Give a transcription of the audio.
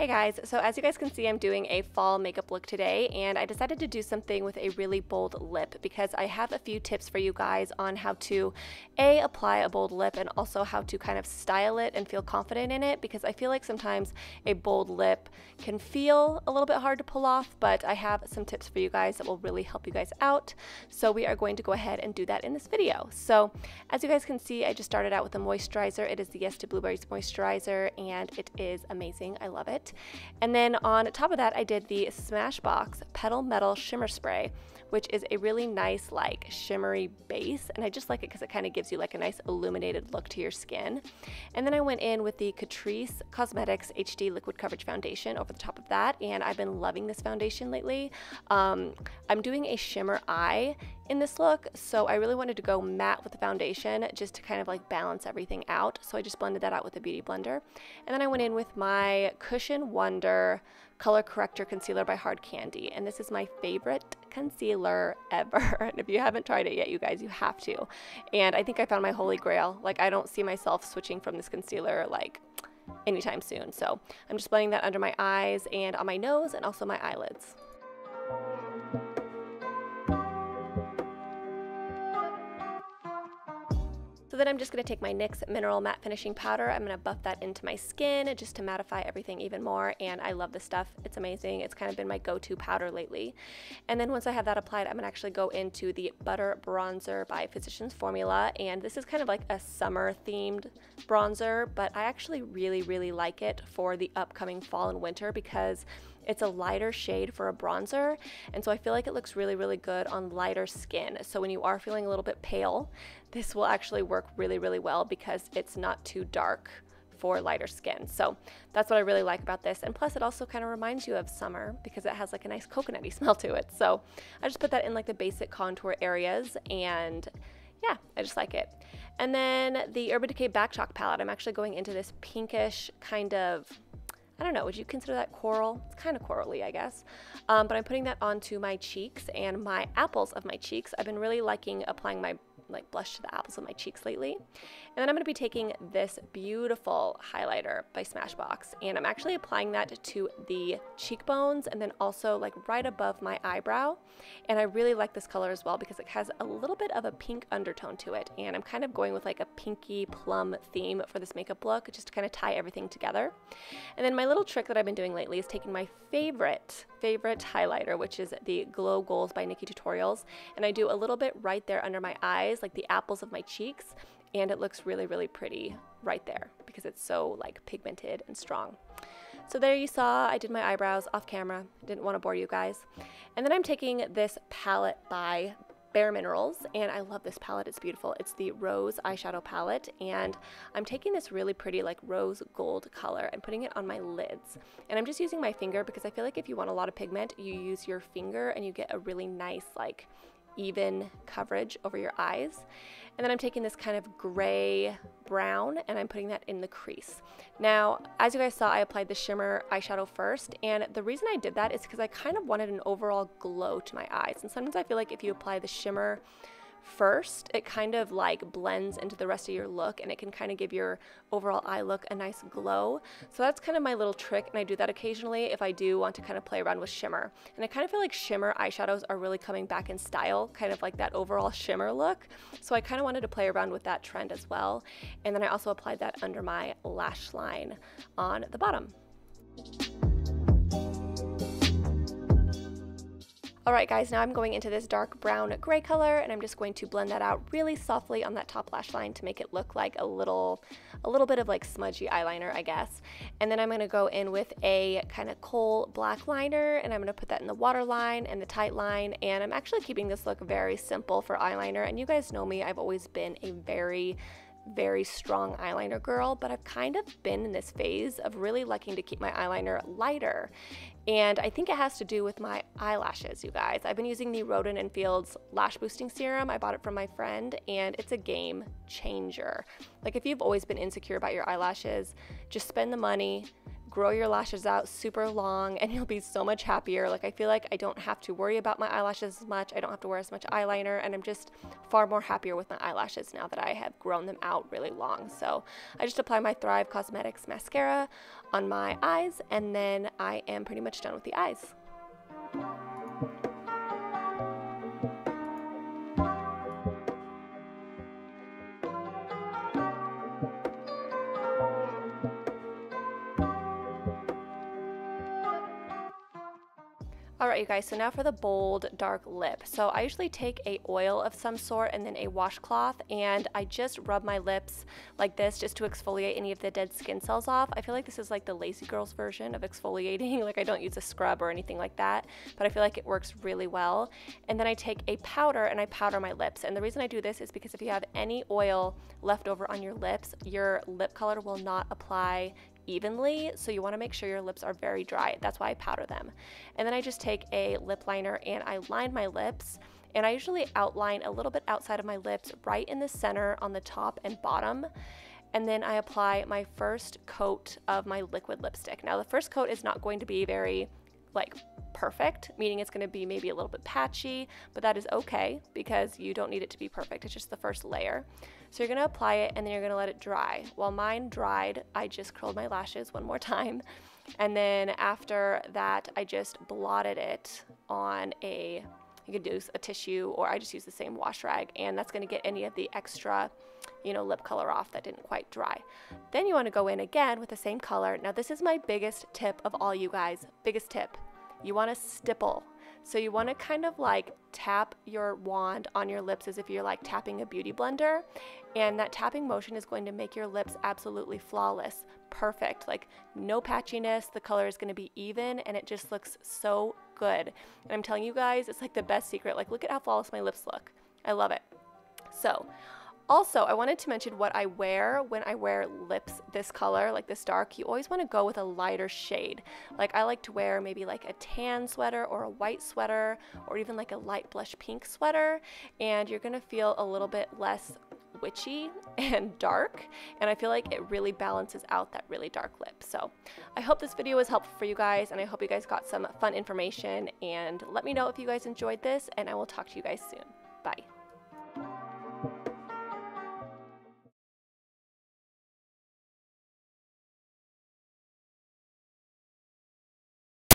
Hey guys, so as you guys can see, I'm doing a fall makeup look today, and I decided to do something with a really bold lip because I have a few tips for you guys on how to A, apply a bold lip, and also how to kind of style it and feel confident in it because I feel like sometimes a bold lip can feel a little bit hard to pull off, but I have some tips for you guys that will really help you guys out. So we are going to go ahead and do that in this video. So as you guys can see, I just started out with a moisturizer. It is the Yes to Blueberries moisturizer, and it is amazing. I love it. And then on top of that, I did the Smashbox Petal Metal Shimmer Spray, which is a really nice, like, shimmery base. And I just like it because it kind of gives you like a nice illuminated look to your skin. And then I went in with the Catrice Cosmetics HD Liquid Coverage Foundation over the top of that. And I've been loving this foundation lately. Um, I'm doing a shimmer eye in this look, so I really wanted to go matte with the foundation just to kind of like balance everything out. So I just blended that out with a beauty blender. And then I went in with my Cushion Wonder Color Corrector Concealer by Hard Candy. And this is my favorite concealer ever. and if you haven't tried it yet, you guys, you have to. And I think I found my holy grail. Like I don't see myself switching from this concealer like anytime soon. So I'm just blending that under my eyes and on my nose and also my eyelids. Then I'm just going to take my NYX Mineral Matte Finishing Powder. I'm going to buff that into my skin just to mattify everything even more. And I love this stuff. It's amazing. It's kind of been my go-to powder lately. And then once I have that applied, I'm going to actually go into the Butter Bronzer by Physicians Formula. And this is kind of like a summer themed bronzer, but I actually really, really like it for the upcoming fall and winter because it's a lighter shade for a bronzer, and so I feel like it looks really, really good on lighter skin. So when you are feeling a little bit pale, this will actually work really, really well because it's not too dark for lighter skin. So that's what I really like about this. And plus it also kind of reminds you of summer because it has like a nice coconutty smell to it. So I just put that in like the basic contour areas and yeah, I just like it. And then the Urban Decay Backtalk palette, I'm actually going into this pinkish kind of I don't know, would you consider that coral? It's kind of corally, I guess. Um, but I'm putting that onto my cheeks and my apples of my cheeks. I've been really liking applying my like blush to the apples of my cheeks lately. And then I'm going to be taking this beautiful highlighter by Smashbox and I'm actually applying that to the cheekbones and then also like right above my eyebrow. And I really like this color as well because it has a little bit of a pink undertone to it. And I'm kind of going with like a pinky plum theme for this makeup look just to kind of tie everything together. And then my little trick that I've been doing lately is taking my favorite, favorite highlighter, which is the Glow Goals by Nikkie Tutorials. And I do a little bit right there under my eyes, like the apples of my cheeks and it looks really, really pretty right there because it's so like pigmented and strong. So there you saw, I did my eyebrows off camera. Didn't want to bore you guys. And then I'm taking this palette by Bare Minerals, and I love this palette. It's beautiful. It's the Rose eyeshadow palette, and I'm taking this really pretty like rose gold color and putting it on my lids. And I'm just using my finger because I feel like if you want a lot of pigment, you use your finger and you get a really nice like even coverage over your eyes. And then I'm taking this kind of gray brown and I'm putting that in the crease. Now, as you guys saw, I applied the shimmer eyeshadow first. And the reason I did that is because I kind of wanted an overall glow to my eyes. And sometimes I feel like if you apply the shimmer first, it kind of like blends into the rest of your look and it can kind of give your overall eye look a nice glow. So that's kind of my little trick and I do that occasionally if I do want to kind of play around with shimmer. And I kind of feel like shimmer eyeshadows are really coming back in style, kind of like that overall shimmer look. So I kind of wanted to play around with that trend as well. And then I also applied that under my lash line on the bottom. Alright guys, now I'm going into this dark brown gray color and I'm just going to blend that out really softly on that top lash line to make it look like a little, a little bit of like smudgy eyeliner, I guess. And then I'm going to go in with a kind of kohl black liner and I'm going to put that in the waterline and the tight line and I'm actually keeping this look very simple for eyeliner and you guys know me, I've always been a very very strong eyeliner girl, but I've kind of been in this phase of really liking to keep my eyeliner lighter. And I think it has to do with my eyelashes, you guys. I've been using the Rodan & Fields Lash Boosting Serum. I bought it from my friend, and it's a game changer. Like, if you've always been insecure about your eyelashes, just spend the money, grow your lashes out super long and you'll be so much happier. Like I feel like I don't have to worry about my eyelashes as much. I don't have to wear as much eyeliner and I'm just far more happier with my eyelashes now that I have grown them out really long. So I just apply my Thrive Causmetics mascara on my eyes and then I am pretty much done with the eyes. Alright you guys, so now for the bold dark lip. So I usually take a oil of some sort and then a washcloth and I just rub my lips like this just to exfoliate any of the dead skin cells off. I feel like this is like the lazy girl's version of exfoliating. like I don't use a scrub or anything like that, but I feel like it works really well. And then I take a powder and I powder my lips. And the reason I do this is because if you have any oil left over on your lips, your lip color will not apply evenly, so you want to make sure your lips are very dry. That's why I powder them. And then I just take a lip liner and I line my lips. And I usually outline a little bit outside of my lips, right in the center on the top and bottom. And then I apply my first coat of my liquid lipstick. Now, the first coat is not going to be very like perfect, meaning it's going to be maybe a little bit patchy, but that is okay because you don't need it to be perfect. It's just the first layer. So you're going to apply it and then you're going to let it dry. While mine dried, I just curled my lashes one more time. And then after that, I just blotted it on a, you could use a tissue or I just use the same wash rag and that's going to get any of the extra you know, lip color off that didn't quite dry. Then you want to go in again with the same color. Now this is my biggest tip of all you guys, biggest tip. You want to stipple. So you want to kind of like tap your wand on your lips as if you're like tapping a beauty blender. And that tapping motion is going to make your lips absolutely flawless, perfect. Like no patchiness, the color is going to be even and it just looks so good. And I'm telling you guys, it's like the best secret. Like look at how flawless my lips look. I love it. So also, I wanted to mention what I wear when I wear lips this color, like this dark. You always want to go with a lighter shade. Like I like to wear maybe like a tan sweater or a white sweater or even like a light blush pink sweater and you're going to feel a little bit less witchy and dark and I feel like it really balances out that really dark lip. So I hope this video was helpful for you guys and I hope you guys got some fun information and let me know if you guys enjoyed this and I will talk to you guys soon. Bye.